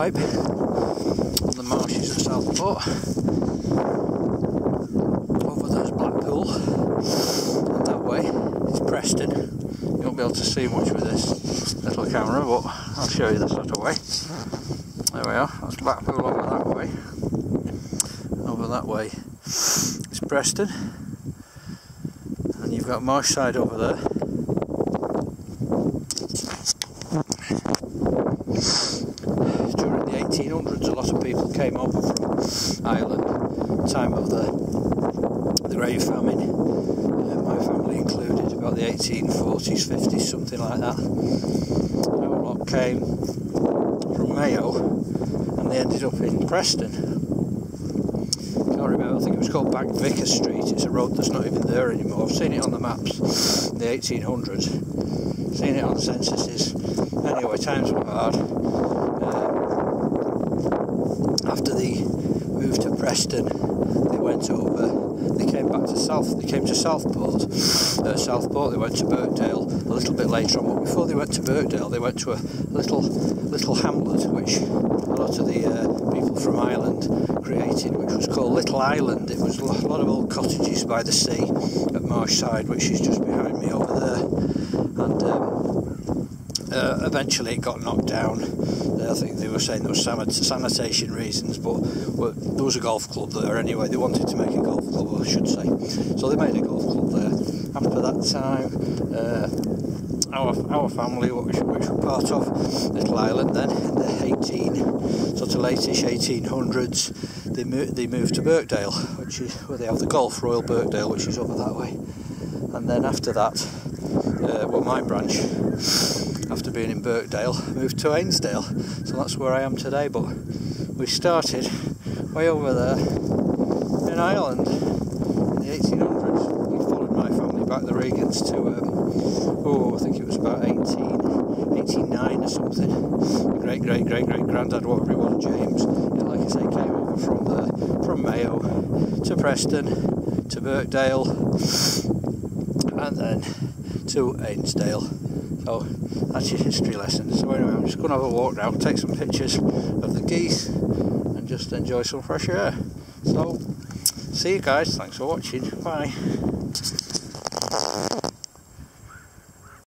pipe on the marshes at Southport. Over there's Blackpool, and that way is Preston. You won't be able to see much with this little camera, but I'll show you the sort of way. There we are, that's Blackpool over that way. Over that way is Preston, and you've got Marshside over there. During the 1800s, a lot of people came over from Ireland, time of the the Great Famine, uh, my family included, about the 1840s, 50s, something like that. Our lot came from Mayo and they ended up in Preston. Can't remember, I think it was called Back Vicar Street. It's a road that's not even there anymore. I've seen it on the maps the 1800s, seen it on censuses. Anyway, times were hard. Um, after the move to Preston, they went over they came back to South. They came to Southport. Uh, Southport. They went to Birkdale a little bit later on. But before they went to Birkdale, they went to a little little hamlet which a lot of the uh, people from Ireland created, which was called Little Ireland. It was a lot of old cottages by the sea at Marshside, which is just behind me over there. Uh, eventually it got knocked down. I think they were saying there was sanitation reasons, but well, there was a golf club there anyway. They wanted to make a golf club, I should say. So they made a golf club there. After that time, uh, our our family, which, which were part of Little Ireland, then in the 18 sort of lateish 1800s, they moved they moved to Birkdale, which is where they have the golf Royal Birkdale, which is over that way. And then after that, uh, well, my branch after being in Birkdale, moved to Ainsdale. So that's where I am today. But we started way over there in Ireland in the 1800s. I followed my family back the Regans to, um, oh, I think it was about 18, 89 or something. Great, great, great, great granddad, whatever he was, James, like I say, came over from the, from Mayo to Preston to Birkdale and then to Ainsdale. So that's your history lesson. So anyway, I'm just going to have a walk now, take some pictures of the geese and just enjoy some fresh air. So, see you guys. Thanks for watching. Bye.